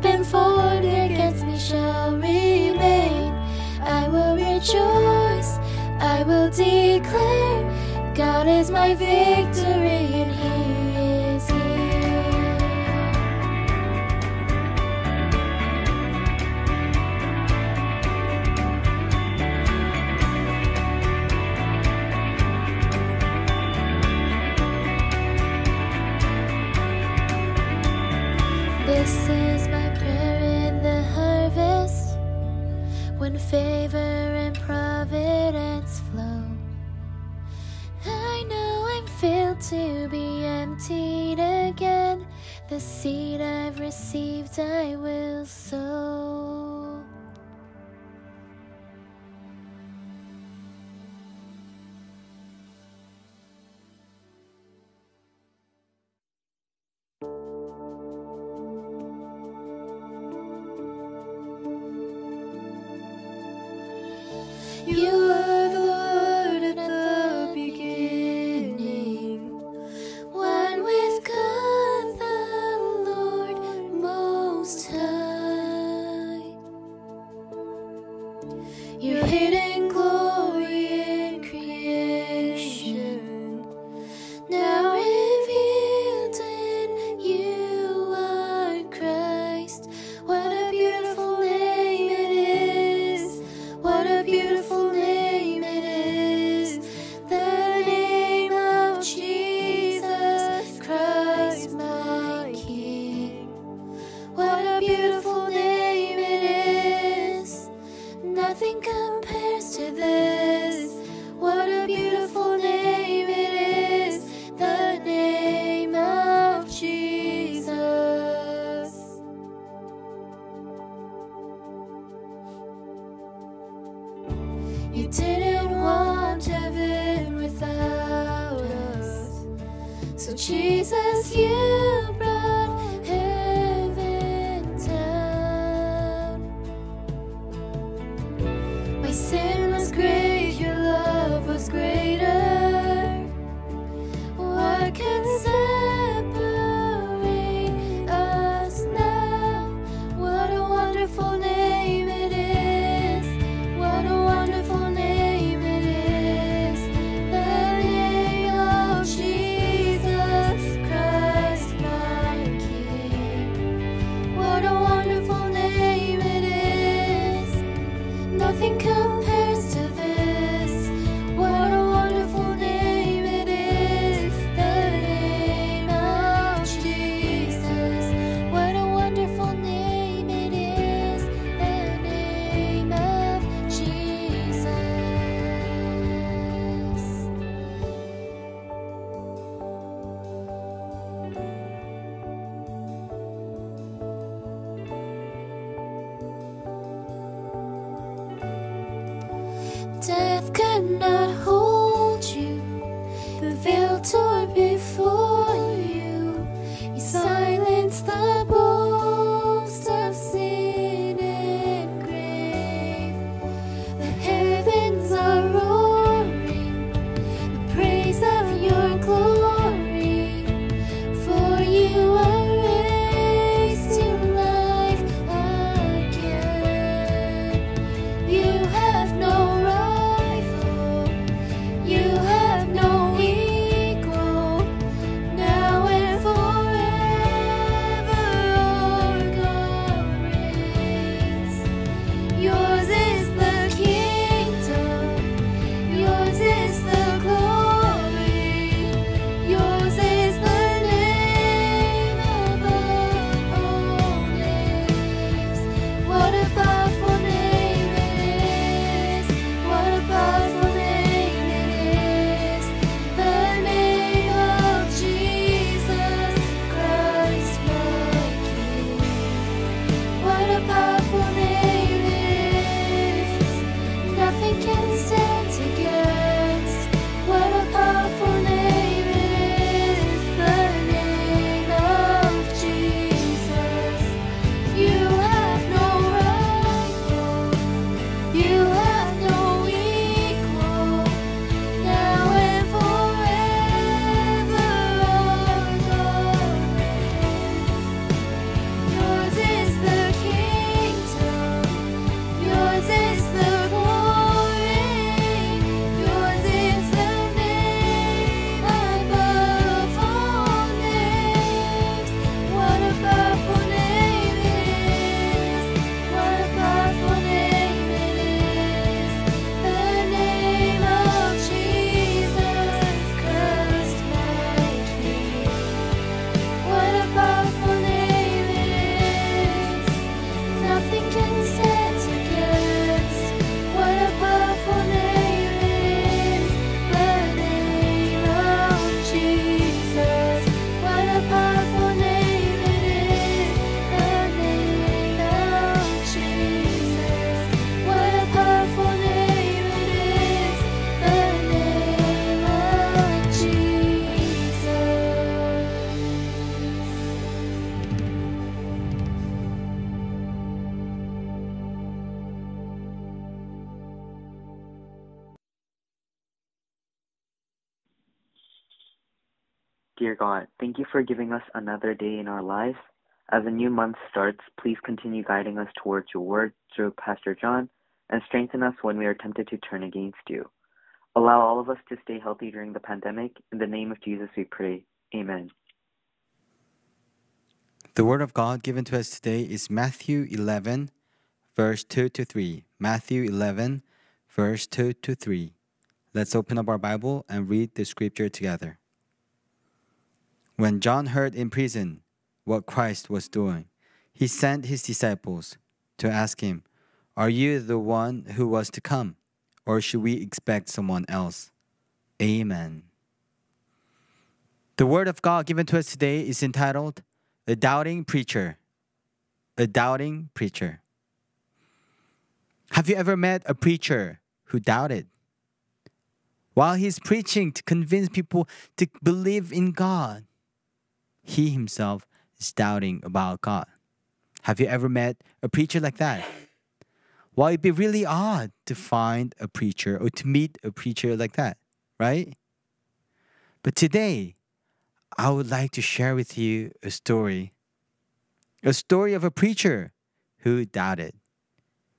up and against me shall remain. I will rejoice, I will declare, God is my victory, and He The seed I've received I will No. God, thank you for giving us another day in our lives. As a new month starts, please continue guiding us towards your word through Pastor John and strengthen us when we are tempted to turn against you. Allow all of us to stay healthy during the pandemic. In the name of Jesus we pray. Amen. The word of God given to us today is Matthew 11, verse 2 to 3. Matthew 11, verse 2 to 3. Let's open up our Bible and read the scripture together. When John heard in prison what Christ was doing, he sent his disciples to ask him, Are you the one who was to come, or should we expect someone else? Amen. The word of God given to us today is entitled A Doubting Preacher. A Doubting Preacher. Have you ever met a preacher who doubted? While he's preaching to convince people to believe in God, he himself is doubting about God. Have you ever met a preacher like that? Well, it'd be really odd to find a preacher or to meet a preacher like that, right? But today, I would like to share with you a story. A story of a preacher who doubted,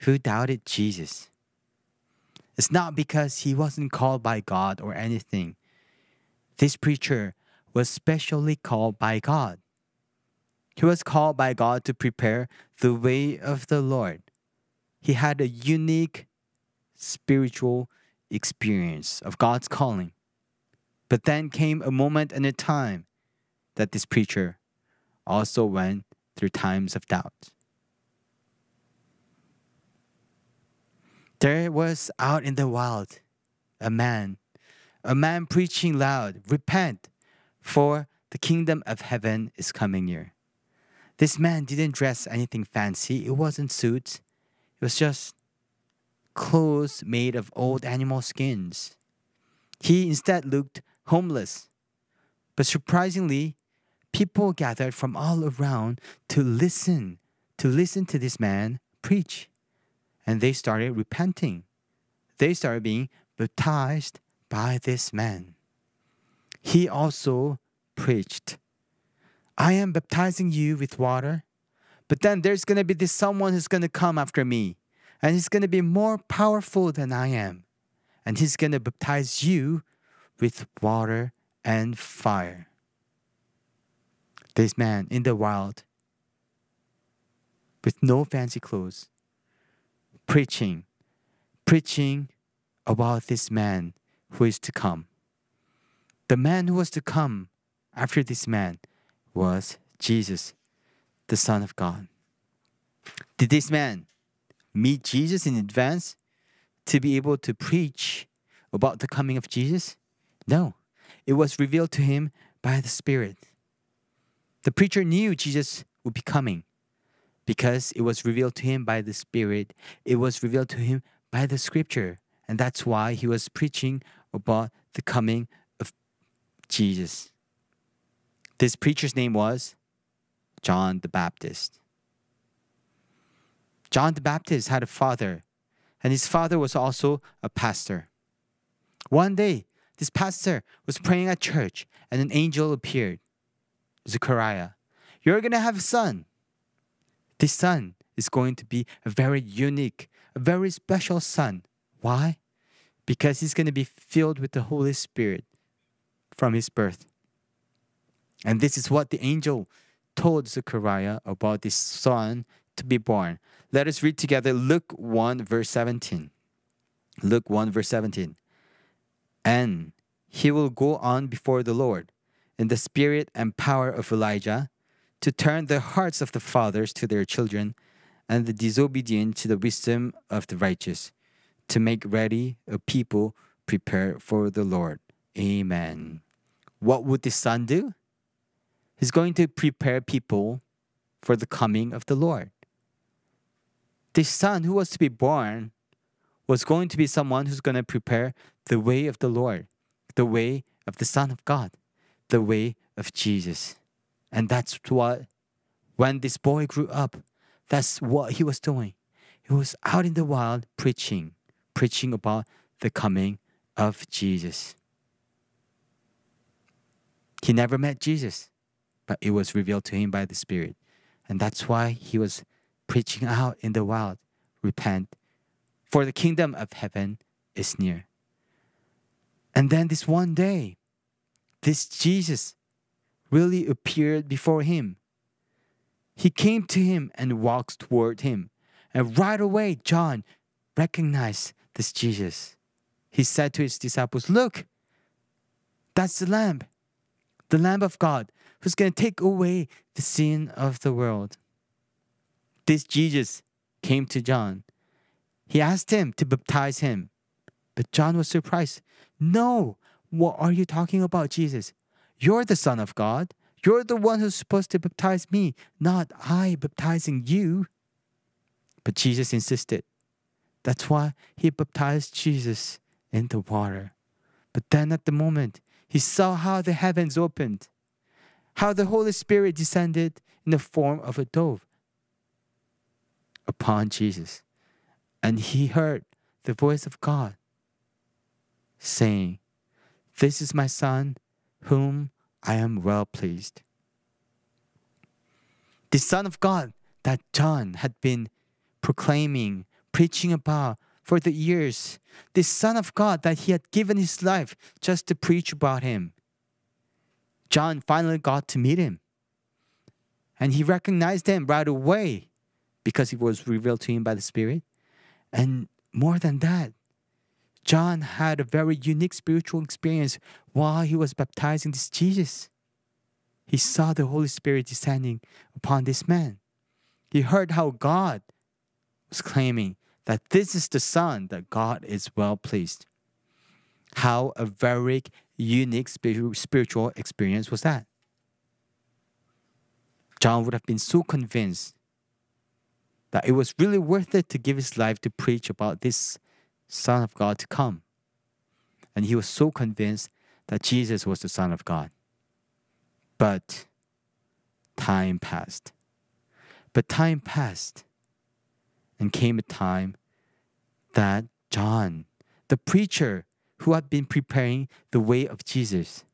who doubted Jesus. It's not because he wasn't called by God or anything. This preacher was specially called by God. He was called by God to prepare the way of the Lord. He had a unique spiritual experience of God's calling. But then came a moment and a time that this preacher also went through times of doubt. There was out in the wild a man, a man preaching loud, Repent, for the kingdom of heaven is coming near. This man didn't dress anything fancy, it wasn't suits, it was just clothes made of old animal skins. He instead looked homeless. But surprisingly, people gathered from all around to listen, to listen to this man preach. And they started repenting. They started being baptized by this man. He also preached, I am baptizing you with water, but then there's going to be this someone who's going to come after me, and he's going to be more powerful than I am. And he's going to baptize you with water and fire. This man in the wild, with no fancy clothes, preaching, preaching about this man who is to come. The man who was to come after this man was Jesus, the Son of God. Did this man meet Jesus in advance to be able to preach about the coming of Jesus? No, it was revealed to him by the Spirit. The preacher knew Jesus would be coming because it was revealed to him by the Spirit. It was revealed to him by the Scripture. And that's why he was preaching about the coming Jesus. This preacher's name was John the Baptist. John the Baptist had a father, and his father was also a pastor. One day, this pastor was praying at church, and an angel appeared. Zechariah, you're going to have a son. This son is going to be a very unique, a very special son. Why? Because he's going to be filled with the Holy Spirit from his birth. And this is what the angel told Zechariah about this son to be born. Let us read together Luke 1, verse 17. Luke 1, verse 17. And he will go on before the Lord in the spirit and power of Elijah to turn the hearts of the fathers to their children and the disobedient to the wisdom of the righteous, to make ready a people prepared for the Lord. Amen. What would the Son do? He's going to prepare people for the coming of the Lord. This Son who was to be born was going to be someone who's going to prepare the way of the Lord, the way of the Son of God, the way of Jesus. And that's what, when this boy grew up, that's what he was doing. He was out in the wild preaching, preaching about the coming of Jesus. He never met Jesus, but it was revealed to him by the Spirit. And that's why he was preaching out in the wild repent, for the kingdom of heaven is near. And then this one day, this Jesus really appeared before him. He came to him and walked toward him. And right away, John recognized this Jesus. He said to his disciples, Look, that's the Lamb, the Lamb of God, who's going to take away the sin of the world. This Jesus came to John. He asked him to baptize him. But John was surprised. No, what are you talking about, Jesus? You're the Son of God. You're the one who's supposed to baptize me, not I baptizing you. But Jesus insisted. That's why he baptized Jesus in the water. But then at the moment, he saw how the heavens opened, how the Holy Spirit descended in the form of a dove upon Jesus. And he heard the voice of God saying, This is my Son, whom I am well pleased. The Son of God that John had been proclaiming, preaching about for the years, the Son of God that he had given his life just to preach about him. John finally got to meet him. And he recognized him right away because it was revealed to him by the Spirit. And more than that, John had a very unique spiritual experience while he was baptizing this Jesus. He saw the Holy Spirit descending upon this man. He heard how God was claiming that this is the Son that God is well pleased. How a very unique spiritual experience was that? John would have been so convinced that it was really worth it to give his life to preach about this Son of God to come. And he was so convinced that Jesus was the Son of God. But time passed. But time passed. And came a time that John, the preacher who had been preparing the way of Jesus,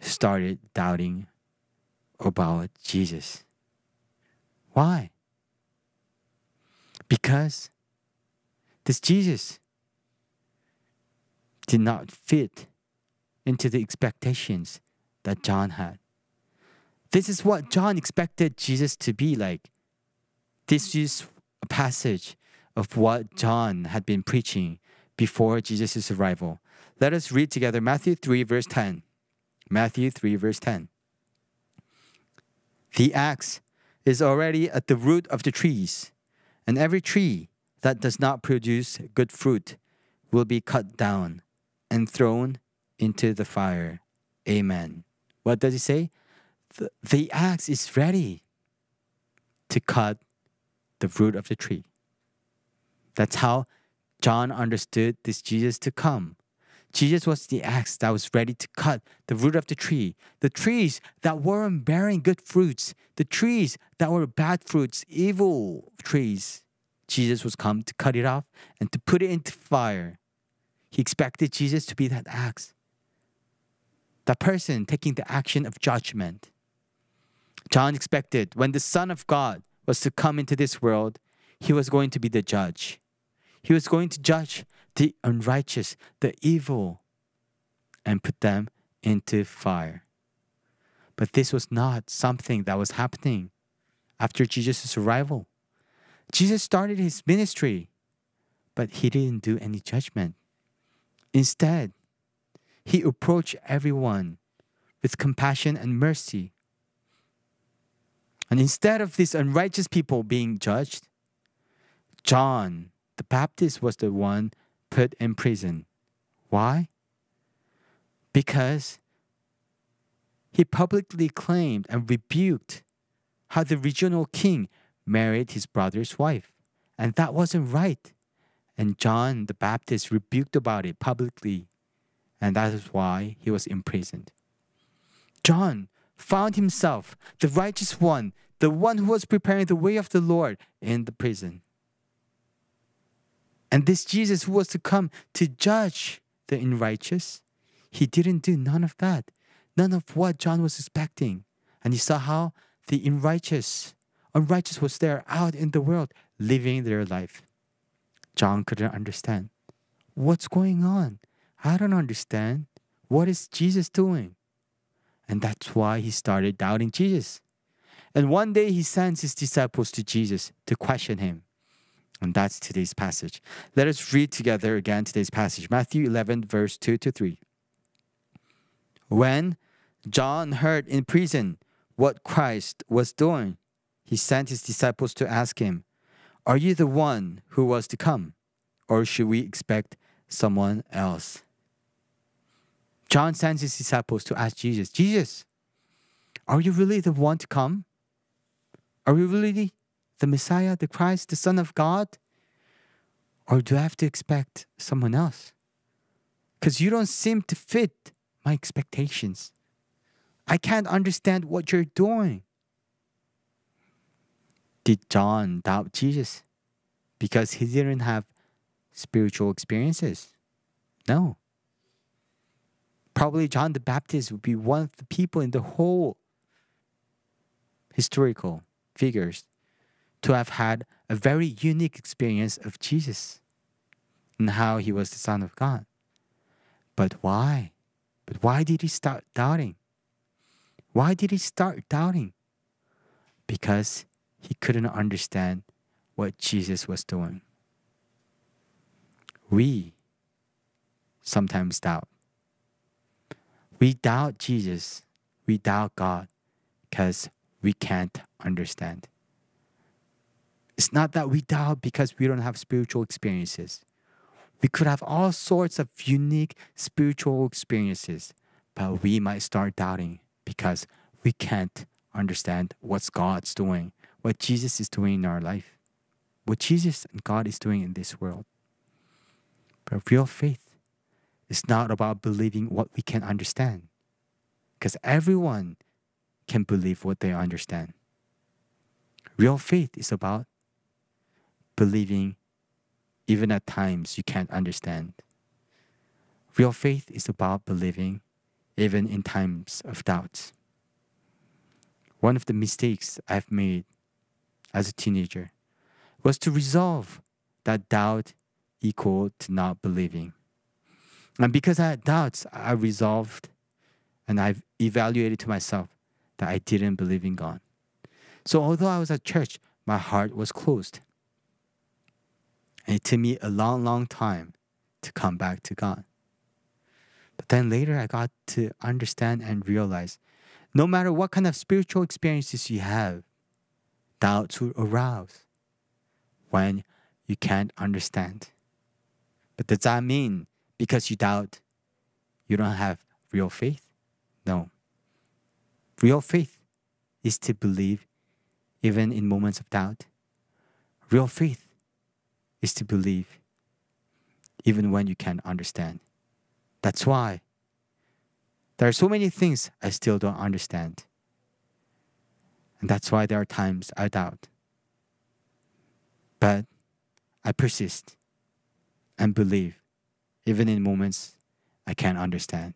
started doubting about Jesus. Why? Because this Jesus did not fit into the expectations that John had. This is what John expected Jesus to be like. This is a passage of what John had been preaching before Jesus' arrival. Let us read together Matthew 3, verse 10. Matthew 3, verse 10. The axe is already at the root of the trees and every tree that does not produce good fruit will be cut down and thrown into the fire. Amen. What does he say? The, the axe is ready to cut the root of the tree. That's how John understood this Jesus to come. Jesus was the axe that was ready to cut the root of the tree, the trees that weren't bearing good fruits, the trees that were bad fruits, evil trees. Jesus was come to cut it off and to put it into fire. He expected Jesus to be that axe, that person taking the action of judgment. John expected when the Son of God was to come into this world, he was going to be the judge. He was going to judge the unrighteous, the evil, and put them into fire. But this was not something that was happening after Jesus' arrival. Jesus started his ministry, but he didn't do any judgment. Instead, he approached everyone with compassion and mercy. And instead of these unrighteous people being judged, John the Baptist was the one put in prison. Why? Because he publicly claimed and rebuked how the regional king married his brother's wife. And that wasn't right. And John the Baptist rebuked about it publicly. And that is why he was imprisoned. John found himself, the righteous one, the one who was preparing the way of the Lord, in the prison. And this Jesus who was to come to judge the unrighteous, he didn't do none of that. none of what John was expecting. And he saw how the unrighteous, unrighteous was there out in the world living their life. John couldn't understand. What's going on? I don't understand. What is Jesus doing? And that's why he started doubting Jesus. And one day he sends his disciples to Jesus to question him. And that's today's passage. Let us read together again today's passage Matthew 11, verse 2 to 3. When John heard in prison what Christ was doing, he sent his disciples to ask him, Are you the one who was to come, or should we expect someone else? John sends his disciples to ask Jesus, Jesus, are you really the one to come? Are you really the Messiah, the Christ, the Son of God? Or do I have to expect someone else? Because you don't seem to fit my expectations. I can't understand what you're doing. Did John doubt Jesus because he didn't have spiritual experiences? No. Probably John the Baptist would be one of the people in the whole historical figures to have had a very unique experience of Jesus and how he was the Son of God. But why? But why did he start doubting? Why did he start doubting? Because he couldn't understand what Jesus was doing. We sometimes doubt. We doubt Jesus. We doubt God because we can't understand. It's not that we doubt because we don't have spiritual experiences. We could have all sorts of unique spiritual experiences, but we might start doubting because we can't understand what God's doing, what Jesus is doing in our life, what Jesus and God is doing in this world. But real faith is not about believing what we can understand, because everyone can believe what they understand. Real faith is about believing even at times you can't understand. Real faith is about believing even in times of doubts. One of the mistakes I've made as a teenager was to resolve that doubt equal to not believing. And because I had doubts, I resolved and I've evaluated to myself that I didn't believe in God. So although I was at church, my heart was closed. And it took me a long, long time to come back to God. But then later I got to understand and realize no matter what kind of spiritual experiences you have, doubts will arouse when you can't understand. But does that mean because you doubt, you don't have real faith? No. Real faith is to believe even in moments of doubt. Real faith is to believe even when you can't understand. That's why there are so many things I still don't understand. And that's why there are times I doubt. But I persist and believe even in moments I can't understand.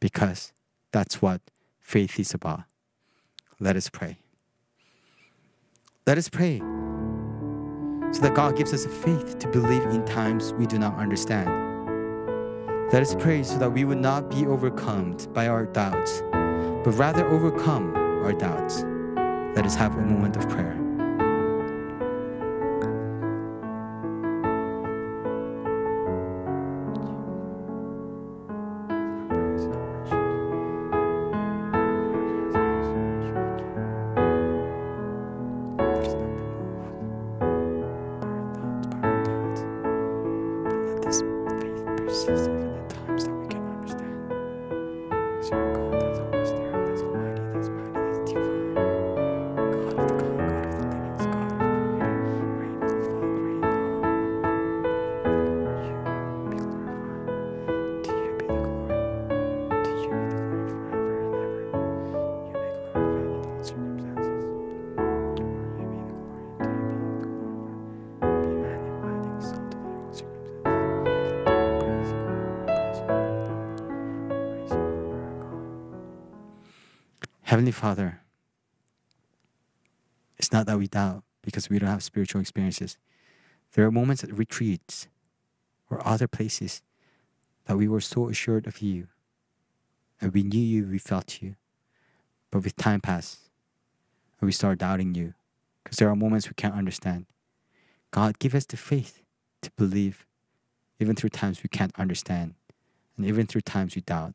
Because that's what faith is about. Let us pray. Let us pray so that God gives us a faith to believe in times we do not understand. Let us pray so that we would not be overcome by our doubts, but rather overcome our doubts. Let us have a moment of prayer. Heavenly Father, it's not that we doubt because we don't have spiritual experiences. There are moments at retreats or other places that we were so assured of you and we knew you, we felt you. But with time pass, and we start doubting you because there are moments we can't understand. God, give us the faith to believe even through times we can't understand and even through times we doubt.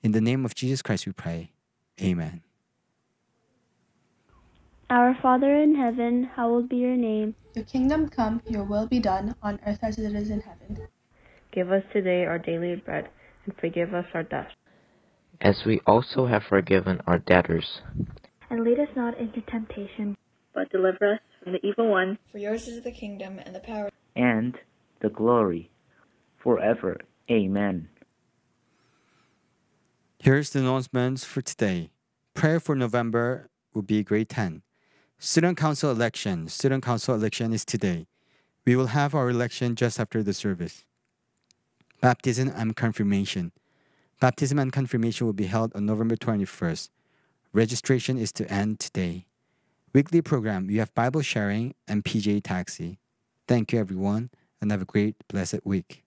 In the name of Jesus Christ we pray. Amen. Our Father in heaven, hallowed be your name. Your kingdom come, your will be done, on earth as it is in heaven. Give us today our daily bread, and forgive us our debts. As we also have forgiven our debtors. And lead us not into temptation, but deliver us from the evil one. For yours is the kingdom, and the power, and the glory, forever. Amen. Here's the announcements for today. Prayer for November will be grade 10. Student Council election. Student Council election is today. We will have our election just after the service. Baptism and confirmation. Baptism and confirmation will be held on November 21st. Registration is to end today. Weekly program, we have Bible sharing and PJ Taxi. Thank you, everyone, and have a great, blessed week.